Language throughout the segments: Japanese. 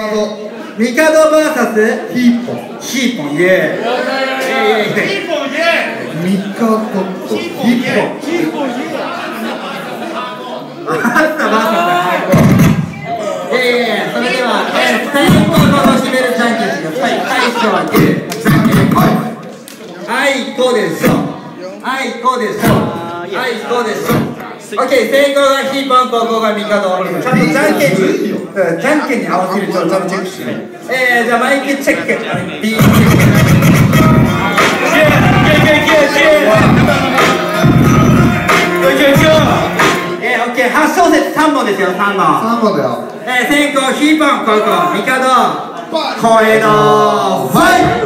マホミカドサスヒーポン。ヒーポンイエー。ヒーポンイエー。イミカドとヒーポン。ヒーポンイエー。イあったバーサス。いいやいそれでは最後の締めるじゃんけんしてくだいはグーじゃんけんいあいこでしょあいこでしょいこでしょオッケー、成功がヒーポン、高校がミカド。ちゃんとじゃんけんに、じゃんけんに合わせる、ちゃんとチェックして。えー、じゃあマイクチェック。B チェック。え、オッケー、3本ですよ、3本。3本だよ。えー、先行、ヒーポン、ミカド、小、ファイト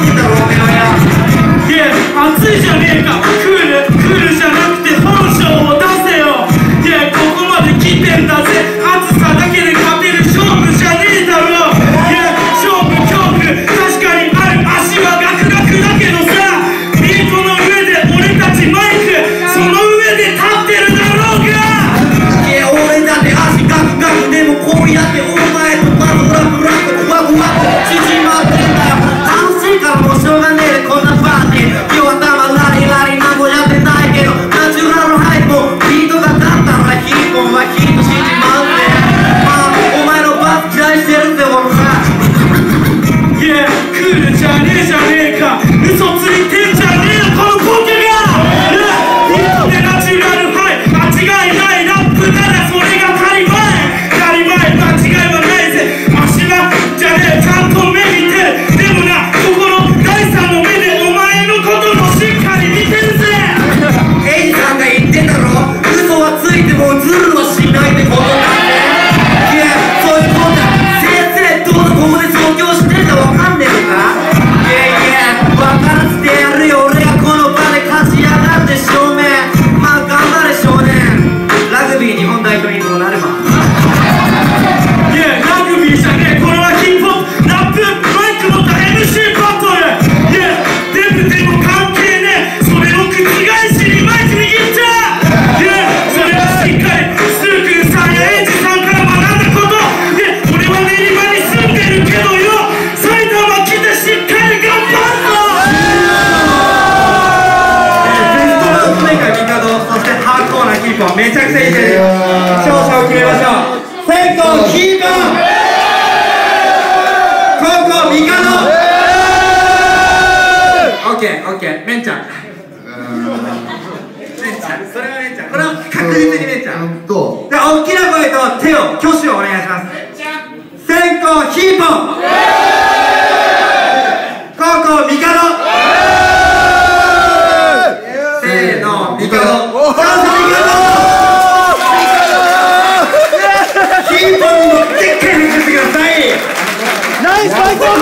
Don't Veränderung. un arma. コンめちゃくちゃいいです勝者を決めましょう。センキーコンコンコンミカノ。オッケーオッケー。メンちゃん。メンちゃん。それはメンちゃん。これは確実にメンちゃん。とじゃあ大きな声と手を挙手をお願いします。センコキーコンコンコンミカノ。like that.